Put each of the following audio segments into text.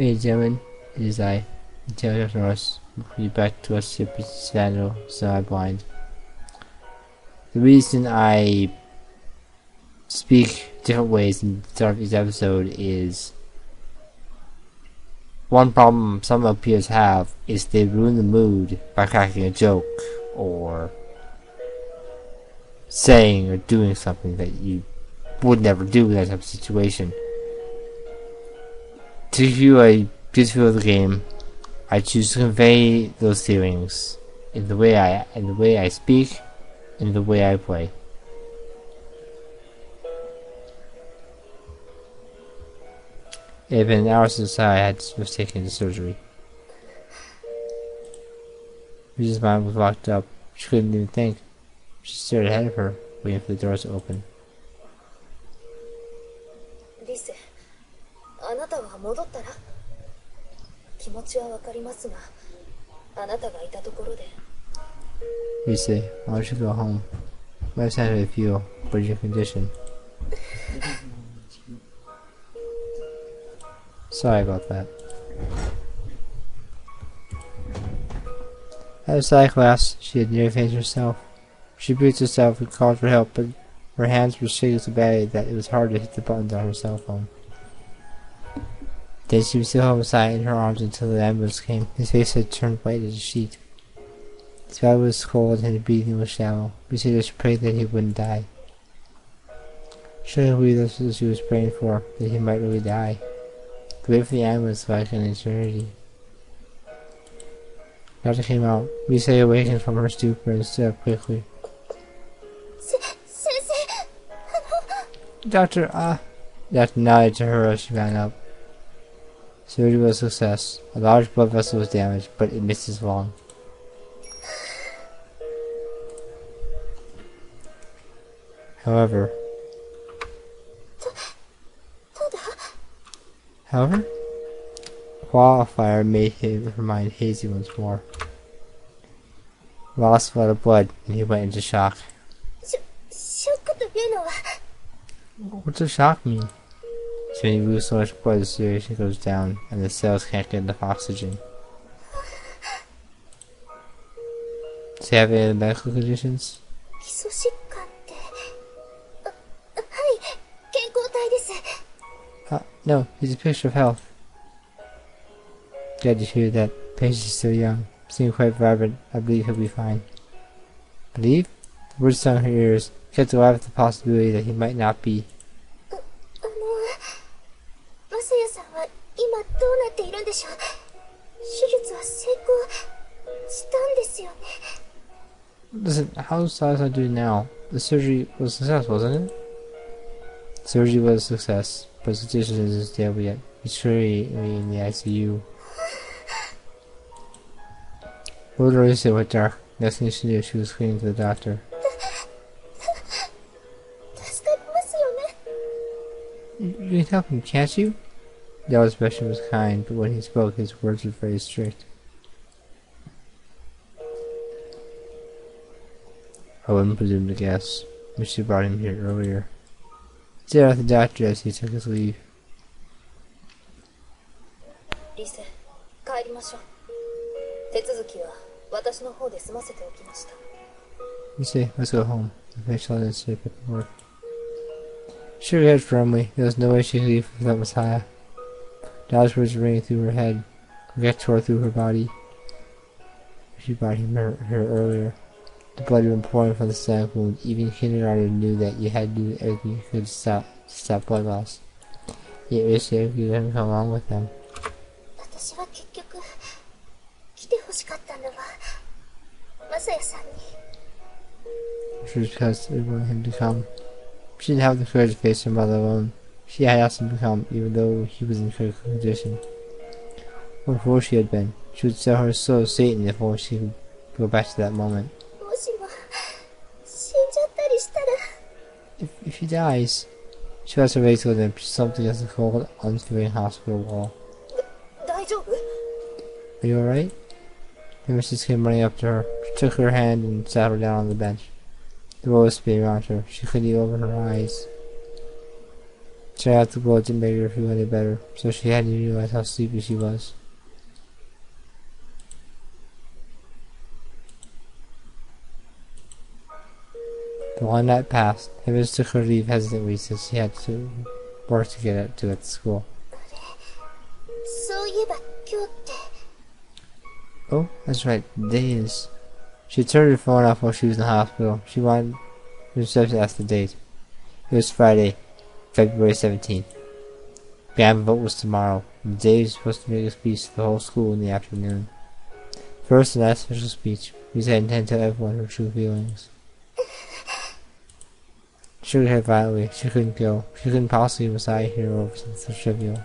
Gentlemen, it is I, Norris, bring you back to a ship shadow, so I. The reason I speak different ways in each episode is one problem some of peers have is they ruin the mood by cracking a joke or saying or doing something that you would never do in that type of situation. To you a the game, I choose to convey those feelings in the way I in the way I speak, in the way I play. It had been hours since I had was taken to surgery. Mrs. mind was locked up. She couldn't even think. She stared ahead of her, waiting for the doors to open. 戻ったら気持ちはわかりますがあなたがいたところで You say, why don't you go home? Let us how you feel, what is your condition? Sorry about that. At a side class, she had nearly fainted herself. She braced herself and called for help, but her hands were shaking so badly that it was hard to hit the buttons on her cell phone. Then she was still homicide in her arms until the ambulance came. His face had turned white as a sheet. His body was cold and his breathing was shallow. Lucy just prayed that he wouldn't die. Surely was what she was praying for, that he might really die. The wait for the ambulance like an eternity. Doctor came out. Lucy awakened from her stupor and stood up quickly. Doctor, ah. Uh, Doctor nodded to her as she ran up. Surgery was a success. A large blood vessel was damaged, but it misses long. However, however, qualifier made his mind hazy once more. Lost a lot of blood, and he went into shock. What does shock mean? So when you lose so much blood, the circulation goes down, and the cells can't get enough oxygen. So you have any medical conditions? Uh, あ、no, he's a picture of health. Glad to hear that. Patient is still young. Seems quite vibrant. I believe he'll be fine. Believe? The words stung her ears. Kept alive at the possibility that he might not be. How's I do now? The surgery was a success, wasn't it? Surgery was a success, but the situation isn't there yet. It's surely in the ICU. Roller you it with her. That's thing she did, she was screaming to the doctor. You can help him, can't you? The old expression was kind, but when he spoke, his words were very strict. I wouldn't presume to guess. Michu brought him here earlier. Stared at the doctor as he took his leave. Lisa, 帰りましょう。手続きは私の方で済ませておきました。Lisa, let's go home. The facial not the paperwork. She regretted firmly. There was no way she could leave without Masaya. Doubts words raining through her head. Regret tore through her body. She brought him her, her earlier. But it important for the sample, and even kindergarten knew that you had to do everything you could to stop, to stop blood loss. Yet it was safe you didn't come along with them. Which was because they wanted him to come. She didn't have the courage to face her mother alone. She had asked him to come, even though he was in critical condition. What fool she had been. She would sell her soul to Satan if only she could go back to that moment. She dies. She has a race with him. Something as a cold, the hospital wall. Are you alright? The missus came running up to her. She took her hand and sat her down on the bench. The world was spinning around her. She couldn't open her eyes. She had to go to make her feel any better, so she hadn't realized how sleepy she was. The one that passed, the minister could leave hesitantly since she had to work to get up to at school. Oh, that's right, days. She turned her phone off while she was in the hospital. She wanted herself to ask the date. It was Friday, February 17th. Grand vote was tomorrow. The was supposed to make a speech to the whole school in the afternoon. First and last special speech, we said intend to everyone her true feelings should have violently. She couldn't go. She couldn't possibly beside a hero of such trivial.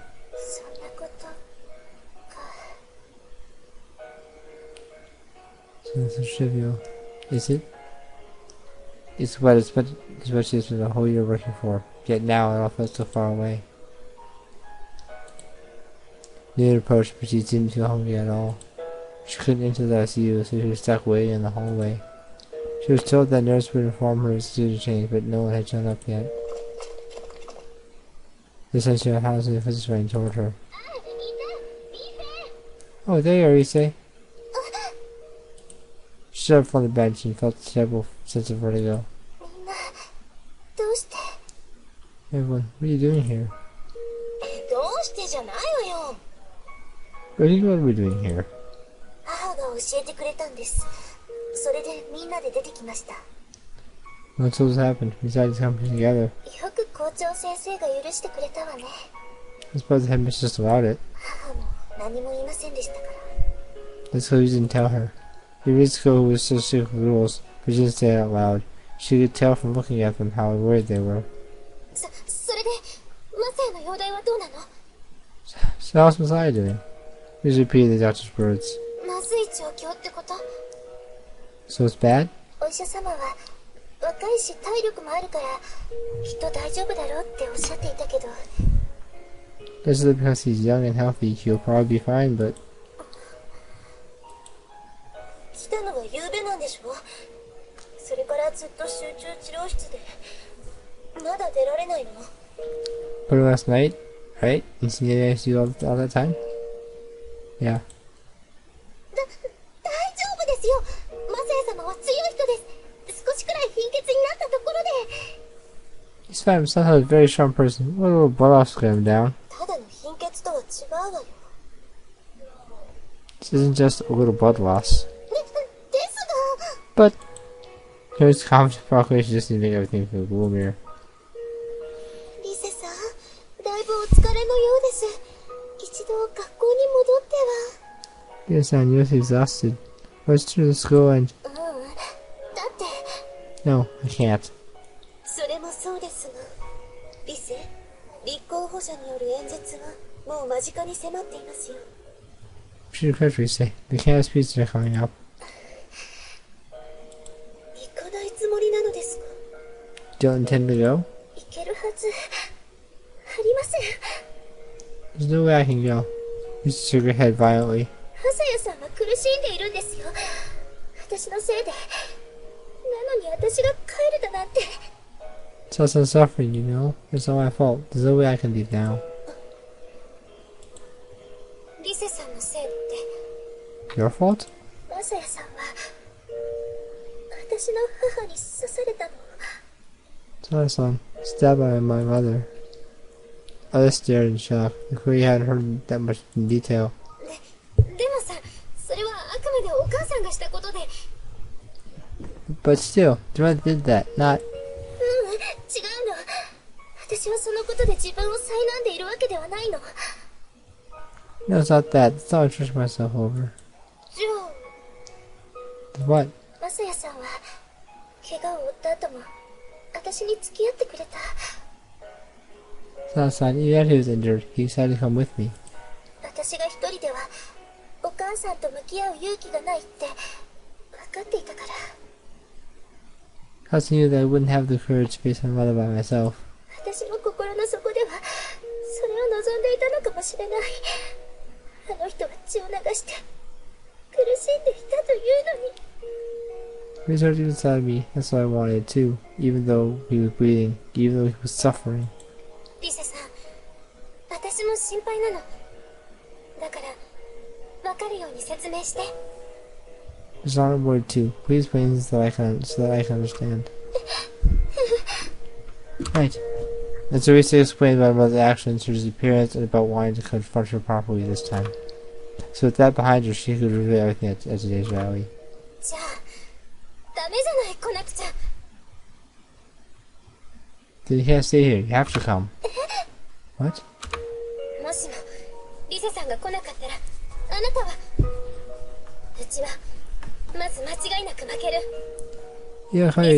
This is trivial. Is it? It's what it's what it's what she's been a whole year working for. Yet now it all felt so far away. Near approach, but she didn't feel hungry at all. She couldn't enter the ICU, so she was stuck waiting in the hallway. She was told that nurse would inform her decision change, but no one had shown up yet. They sent to a house and was running toward her. Oh, there you are, Issei. She stood up from the bench and felt a terrible sense of vertigo. Everyone, what are you doing here? What are you doing here? Ah, 母が教えてくれたんですそれでみんなで出てきましたよ What's always happened? We decided to come together. く校長先生が許してくれたわね I suppose the headmistress allowed it. 母も何も言いませんでしたから That's why you didn't tell her. Yuritsuko was so sick of rules, but she didn't say it out loud. She could tell from looking at them how worried they were. そそれでマサヤの容体はどうなの So how's Messiah doing? Please repeated the doctor's words. So it's bad? お医者様は若いし体力もあるからきっと大丈夫だろうっておっしゃっていたけど Just because he's young and healthy, he'll probably be fine, but 来たのは夕べなんでしょそれからずっと集中治療室でまだ出られないの but last night, right? You seen the ICU all, all that time? Yeah. Sam sounds a very strong person. What will Barov slam down? This isn't just a little blood loss. but Joe's confidence proclamation just make everything feel gloomier. Gloomir. Yes, I you're exhausted. Let's to the school and... No, I can't. 立候補者による演説はもう間近に迫っていますよ Should country say the campus speeches are coming up. 行かないつもりなのですか Don't intend to go? 行けるはずありません There's no way I can go. She shook her head violently. ハサヤさんは苦しんでいるんですよ私のせいでなのに私が帰るだなんて such and suffering, you know? It's all my fault. There's no way I can leave now. Your fault? Tana-san, stabbed by my mother. I just stared in shock. Nikuri had heard that much in detail. But still, Jonah did that, not 私はそのことで自分を苛んでいるわけではないの No, it's not that. It's not what I trust myself over. じゃあ What? マサヤさんは怪我を負った後も私に付き合ってくれた It's not son. Even after he was injured, he decided to come with me. 私が一人ではお母さんと向き合う勇気がないって分かっていたから Cause he knew that I wouldn't have the courage to face my mother by myself. 私の心の底ではそれを望んでいたのかもしれないあの人は血を流して苦しんでいたというのに hurting inside me. That's what I wanted too. Even though he was bleeding, even though he was suffering. リセさん私も心配なのだから分かるように説明して There's not a word too. Please explain so that I can so that I can understand. Right. And so Teresa explained about mother's actions, her disappearance, and about wanting to confront her properly this time. So with that behind her, she could reveal everything at, at today's rally. Then you can't stay here. You have to come. what? Yeah, hi.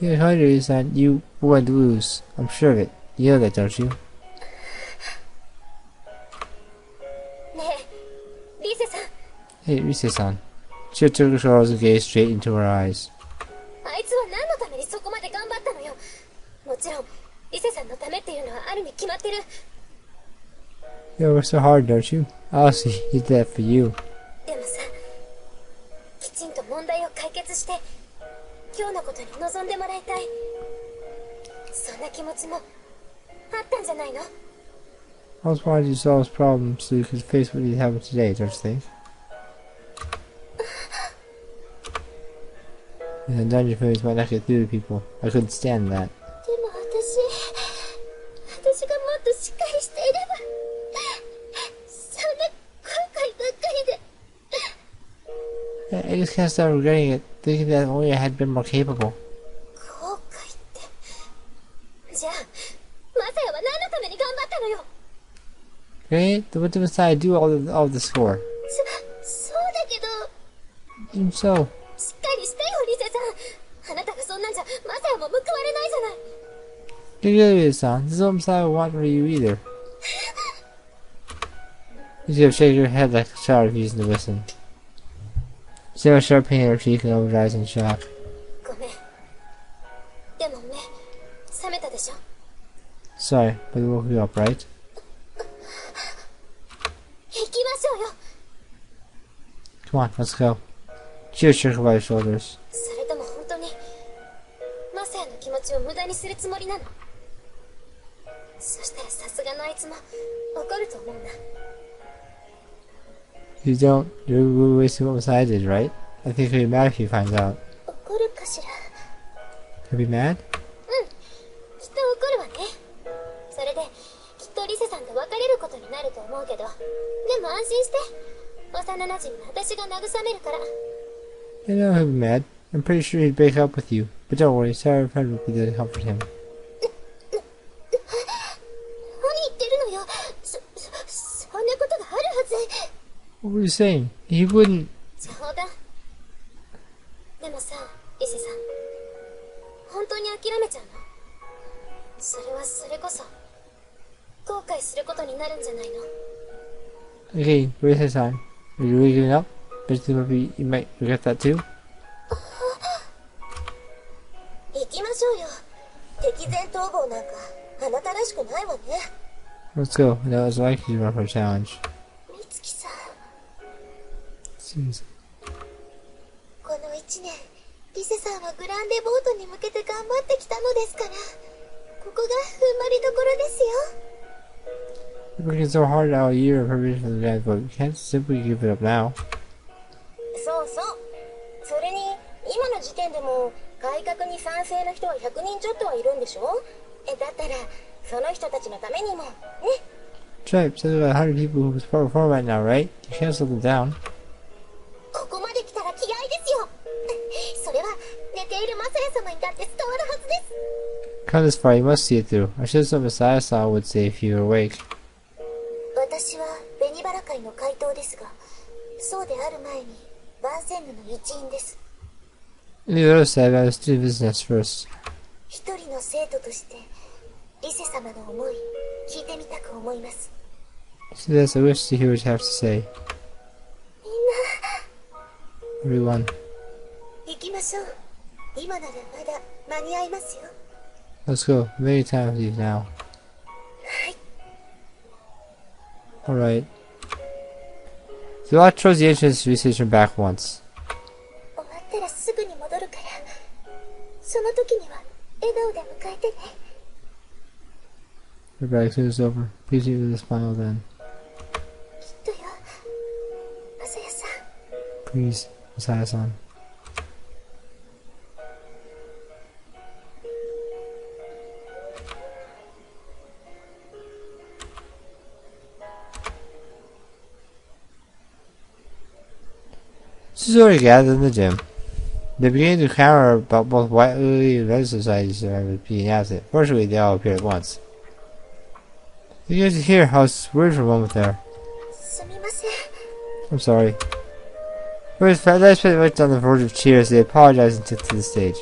The idea is that you would lose. I'm sure of it. You know that, don't you? Hey, Rise-san. She took her shoulders and gazed straight into her eyes. You work so hard, don't you? Honestly, he did that for you. 今日のことに臨んでもらいたいそんな気持ちもあったんじゃないの I was wanting you to solve this problem so you could face what you happened today, don't you think? In the dungeon families might not get through to people. I couldn't stand that. can't stop regretting it, thinking that only I had been more capable. Right? What did I do all, of, all of this for? So. Rizan, this is what Masaya would want you either. You should have shaken your head like a child refusing to listen. ゼロシャーペンのチークのブライズンシャーク。ごめん。でも目、覚めたでしょ？Sorry, but woke you up, right? 行きましょうよ Come on, let's go. She was shaking by her shoulders. それとも本当に、マサヤの気持ちを無駄にするつもりなの？そしたらさすがのあいつも怒ると思うな。You don't. You're wasting what was I did, right? I think he'll be mad if he finds out. He'll be mad? Mm. I know he'll be mad. I'm pretty sure he'd break up with you. But don't worry, Sarah and friend will be there to comfort him. were you saying? He wouldn't. Okay, where's his time? Are you really giving up? But you might regret that too. Let's go. That was like you for a challenge. 美月さん Jeez. この1年リセさんはグランデボートに向けて頑張ってきたのですからここが踏ん張りどころですよ You're working so hard now a year of preparation for the grand vote. You can't simply give it up now. そうそうそれに今の時点でも改革に賛成の人は100人ちょっとはいるんでしょえだったらその人たちのためにもね Tripe says about 100 people who support reform right now, right? You can't slow them down. Come this far, you must see it through. I should have said Masaya saw would say if you were awake. And the other said, I was doing business first. So this, I wish to hear what you have to say. みんな Everyone. Let's go. Very timely now. Alright. The lot chose the ancient researcher back once. Your back soon is over. Please give me the smile then. Please, Masaya-san. This is what I gathered in the gym. They began to clamor about both white lily and red societies are I being absent. Fortunately, they all appeared at once. You guys hear how it's weird for a moment there. I'm sorry. First, let's much on the verge of tears, They apologized and took to the stage.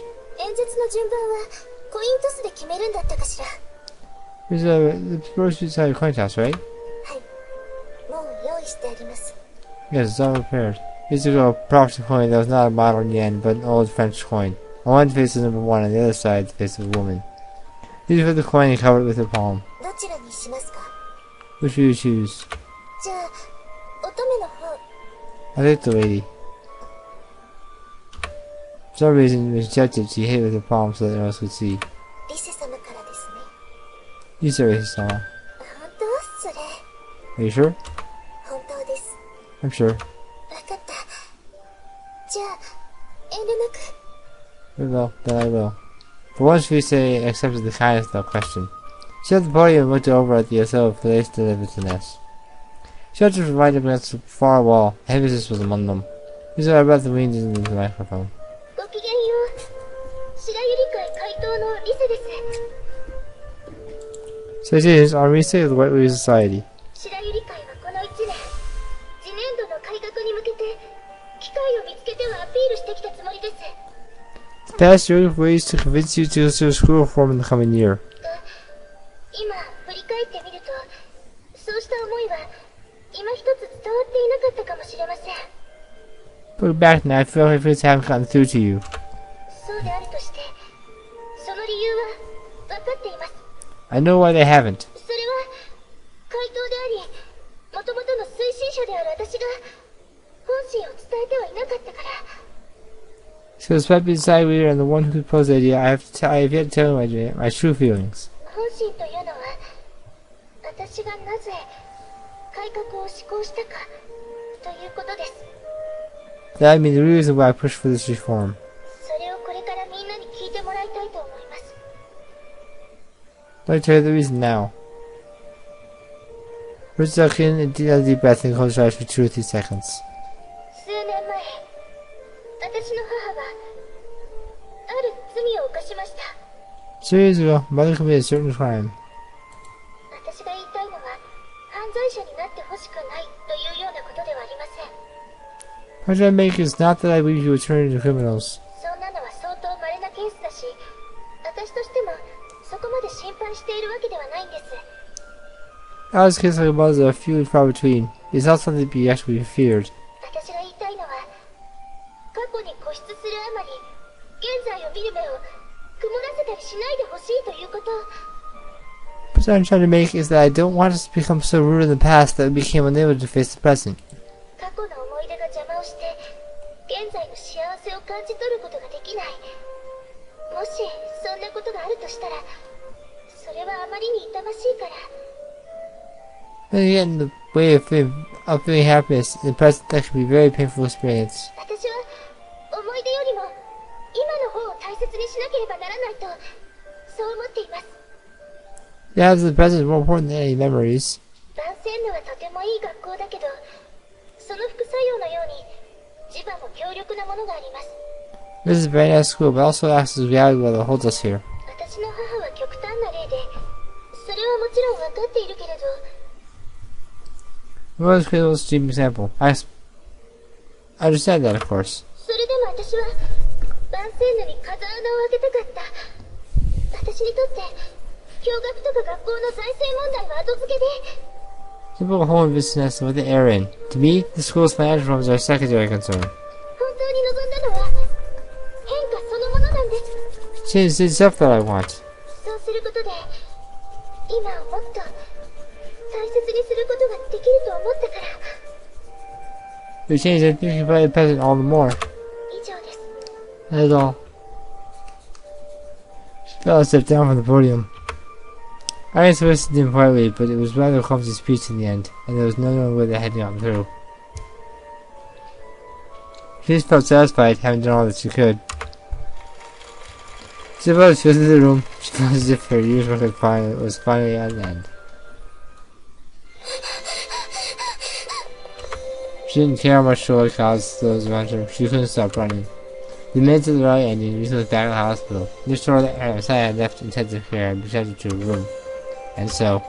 Here's a, the first inside the coin toss, right? Yes, it's all prepared. This is a proxy coin that was not a modern yen, but an old French coin. On one face is number one, and the other side the face of a woman. These are the coin and covered with a palm. Which do you choose? I like the lady. For some reason, when rejected. touched it, she hit it with her palm so that no one else could see. You said Risa-sama. Are you sure? I'm sure. わかったじゃあ遠慮なく Very well, then I will. For once, Fise accepted the kindness without question. She left the podium and looked over at the yourself placed in the nest. Shelter provided against the far wall. Emphasis was among them. He saw her breath and leaned into the microphone. ごきげんよう白百合 Test your ways to convince you to pursue school reform in the coming year. Look back now, I feel like things haven't gotten through to you. I know why they haven't. So despite being side leader and the one who proposed the idea, I have, to I have yet to tell my, my true feelings. That I mean the reason why I pushed for this reform. Let me tell you the reason now. Rizakin and Dina deep breath and hold for two or three seconds. 数年前私の母はある罪を犯しました Two years ago, mother committed a certain crime. 私が言いたいのは犯罪者になってほしくないというようなことではありません What I make is not that I believe you will turn into criminals. そんなのは相当稀なケースだし私としてもそこまで心配しているわけではないんです Alice kids like mothers are few and far between. It's not something to be actually feared. 去に固執するあまり現在を見る目を曇らせたりしないでほしいということ The point I'm trying to make is that I don't want us to become so rude in the past that we became unable to face the present. 過去の思い出が邪魔をして現在の幸せを感じ取ることができないもしそんなことがあるとしたらそれはあまりに痛ましいから Then again, the way of feeling, of feeling happiness in the present that can be a very painful experience. The habits of the present is more important than any memories. 万仙部はとてもいい学校だけどその副作用のように磁場も強力なものがあります This is a very nice school, but also acts as reality that holds us here. 私の母は極端な例でそれはもちろん分かっているけれど What is Cradle's extreme example? I, s- I understand that, of course. それでも私は万仙部に風穴を開けたかった 私にとって教学とか学校の財政問題は後付けで Typical home business with the air in. To me, the school's financial problems are a secondary concern. 本当に望んだのは変化そのものなんです Change the stuff that I want. そうすることで今をもっと大切にすることができると思ったから To change and thinking about the present all the more. 以上です That is all. She fell stepped down from the podium. I supposed to do partly, but it was rather a clumsy speech in the end, and there was no knowing where they had gone through. She just felt satisfied having done all that she could. Isabella goes to the room. She felt as if her years worth of crying was finally at an end. She didn't care how much it caused those around her. She couldn't stop running. The men to the right and back of the Hospital. This shore that Arasaya had left intensive care and presented to a room. And so...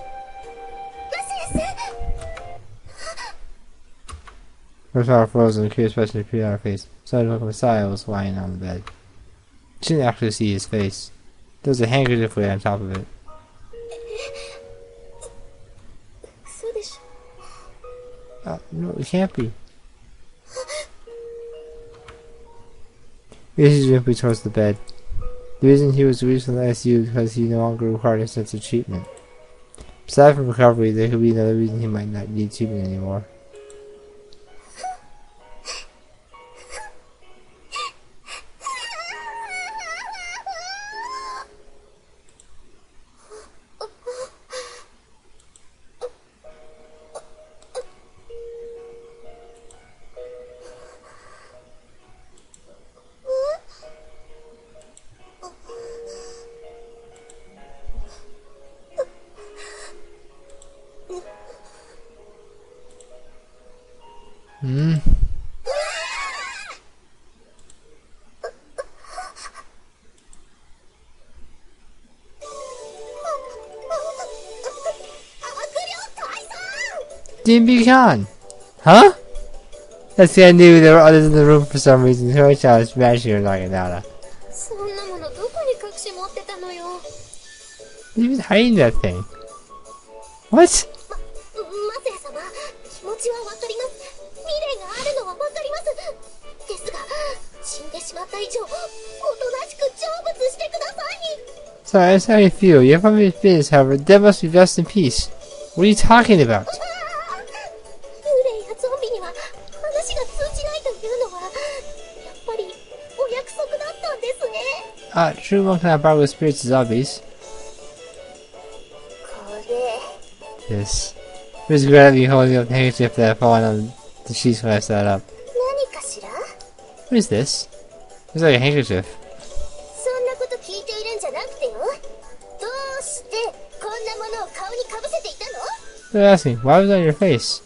Her star frozen, and a curious expression appeared on her face. Suddenly, so like Masaya was lying on the bed. She didn't actually see his face. There was a handkerchief laid on top of it. Uh, no, it can't be. Mason limped towards the bed. The reason he was released from the ICU because he no longer required extensive treatment. Aside from recovery, there could be another reason he might not need treatment anymore. Didn't be gone. Huh? Let's see, I knew there were others in the room for some reason. Her I was smashing her like an hour. He was hiding that thing. What? Sorry, that's how you feel. You Your family business, however, dead must be best in peace. What are you talking about? Uh, true one cannot bargain with spirits and zombies. これ Yes. Where's gravity holding up the handkerchief that had fallen on the sheets when I sat up? 何かしら What is this? It's like a handkerchief. そんなこと聞いているんじゃなくてよどうしてこんなものを顔にかぶせていたの They're asking, why was it on your face?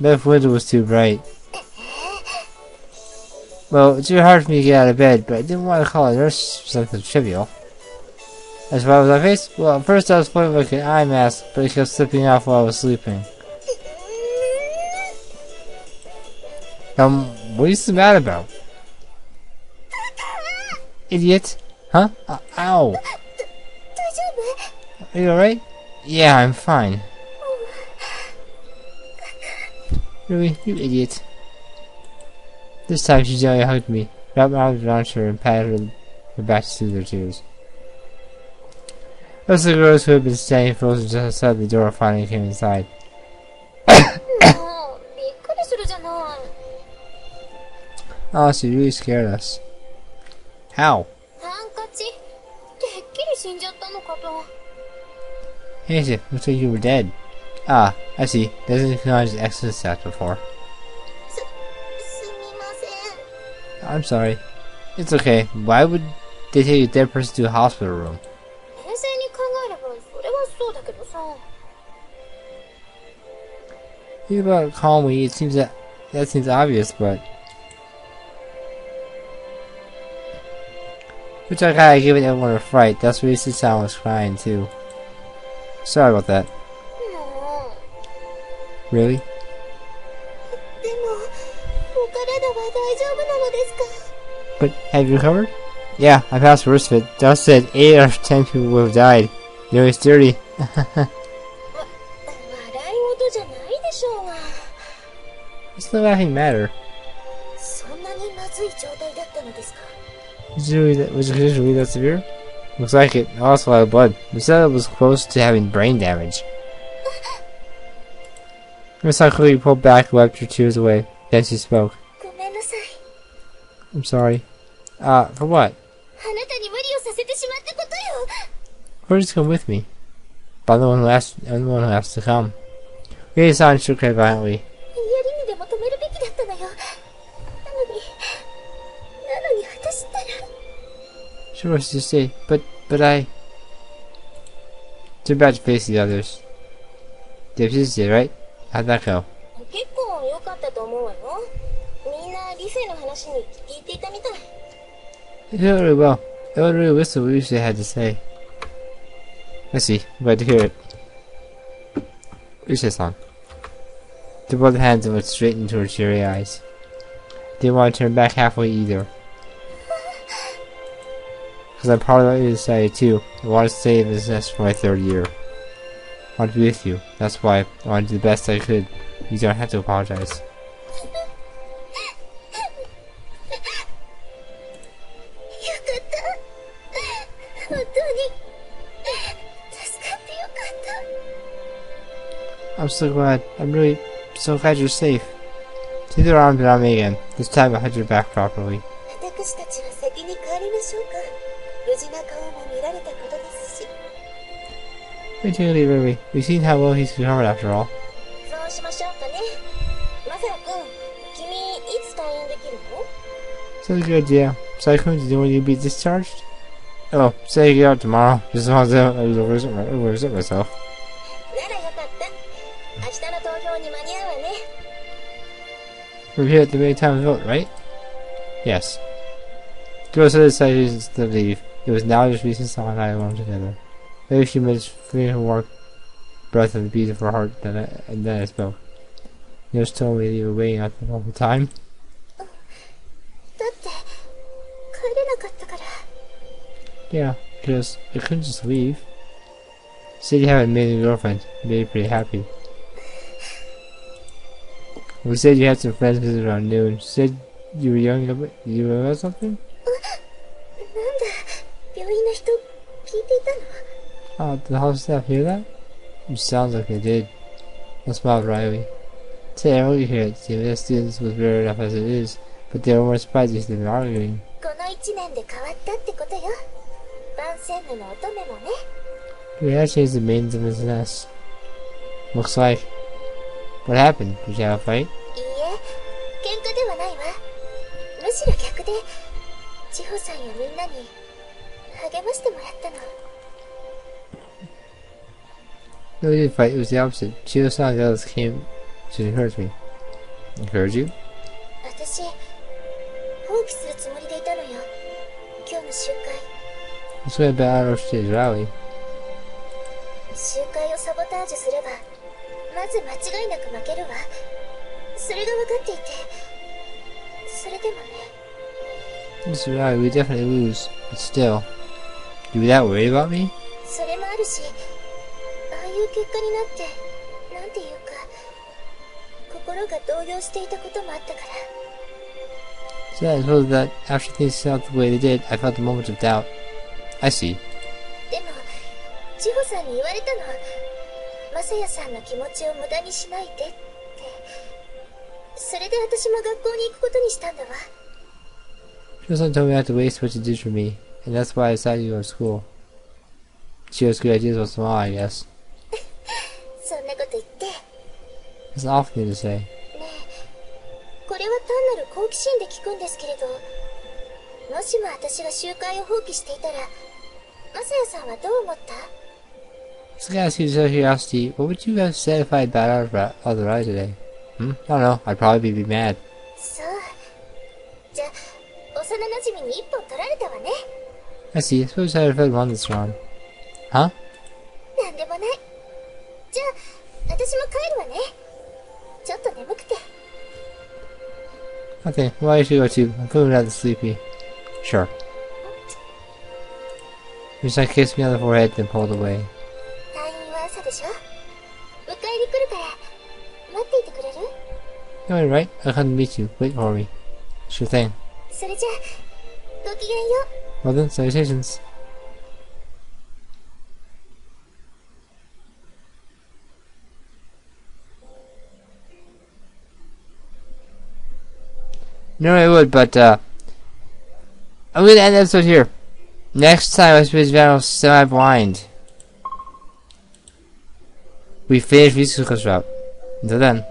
The window was too bright. Well, it's too hard for me to get out of bed, but I didn't want to call it. nurse something trivial. As far as was my face? Well, at first I was playing with an eye mask, but it kept slipping off while I was sleeping. Um, what are you so mad about? Idiot. Huh? Uh, ow. Are you alright? Yeah, I'm fine. Really? You idiot. This time she gently hugged me, wrapped my arms around her, and patted her, her back through her tears. Those of the girls who had been standing frozen just outside the door finally came inside. oh, she really scared us. How? Hey, looks like you were dead. Ah, I see. Doesn't acknowledge the existence that before. I'm sorry. It's okay. Why would they take a dead person to a hospital room? 冷静に考えればそれはそうだけどさ Think about it calmly. It seems that that seems obvious, but which I gotta give everyone a fright. That's why Mrs. Sound was crying too. Sorry about that. も Really? But have you recovered? Yeah, I passed worst of it. Dust said 8 out of 10 people would have died. No, it's dirty. What's the laughing matter? Was it really that severe? Looks like it. I lost a lot of blood. Lucetta was close to having brain damage. Miss Huckley pulled back wiped her tears away. Then she spoke. I'm sorry. Uh, for what? Or just come with me. But I'm the one who asked, I'm the one who asked to come. Rei-san shook her violently. She rushed to say, but, but I... Too bad to face the others. Dipsy did, right? How'd that go? 理性の話に聞いていたみたい It went really well. I would really listen to what Usually had to say. Let's see. I'm glad to hear it. Usually song. They both hands and went straight into her cheery eyes. Didn't want to turn back halfway either. Because I'm part of the society too. I want to save this nest for my third year. I want to be with you. That's why I want to do the best I could. You don't have to apologize. I'm so glad. I'm really so glad you're safe. To the arms around me again. This time I had your back properly. We do leave early. We've seen how well he's recovered after all. Sounds a good idea. Cyclone, do you want to be discharged? Oh, say you out tomorrow. Just want to lose it myself. Repeat at the very time of vote, right? Yes. Duo said decisions to leave. It was now just reason someone and I alone together. Maybe she made free her work breath of a beautiful heart then I, and then I spoke. Nurse told me you were waiting at the wrong time. Yeah, because I couldn't just leave. Said you have an amazing girlfriend, made me pretty happy. We said you had some friends visit around noon. You said you were young, but you remember something? Oh, uh, did the house staff hear that? It sounds like they did. I smiled wryly. Say, I What? you hear it. The evidence was rare enough as it is, but they were more surprised than they were arguing. We had changed the maidens of his nest. Looks like What happened? Did you have a fight? いいえ喧嘩ではないわむしろ逆で千穂さんやみんなに励ましてもらったの No, we didn't fight. It was the opposite. Chio-san and the others came to encourage me. Encourage you? 私放棄するつもりでいたのよ今日の集会 Let's go about our stage rally. 集会をサボタージュすれば まず間違いなく負けるわそれが分かっていてそれでもね This rally, we definitely lose. But still. You that worried about me? それもあるしああいう結果になってなんていうか心が動揺していたこともあったから So I suppose that after things turned out the way they did, I felt a moment of doubt. I see. でも千穂さんに言われたのマサヤさんの気持ちを無駄にしないでってそれで私も学校に行くことにしたんだわ Chio-san told me not to waste what you did for me, and that's why I decided to go to school. She has good ideas once in a while, I guess. そんなこと言って It's awful thing to say. ねえこれは単なる好奇心で聞くんですけれどもしも私が集会を放棄していたらマサヤさんはどう思った This guy's curiosity, what would you have said if I had died out of, the ride today? Hmm? I don't know, I'd probably be mad. I see, I suppose I'd have won this round. Huh? Okay, well I should go too. I'm feeling rather sleepy. Sure. Yusan kissed me on the forehead, then pulled away. Am I right? I can't beat you. Wait Rory. Sure thing. Well then, salutations. No, I would, but uh, I'm gonna end the episode here. Next time, I suppose battle semi-blind. We finish Visual's route. Until then.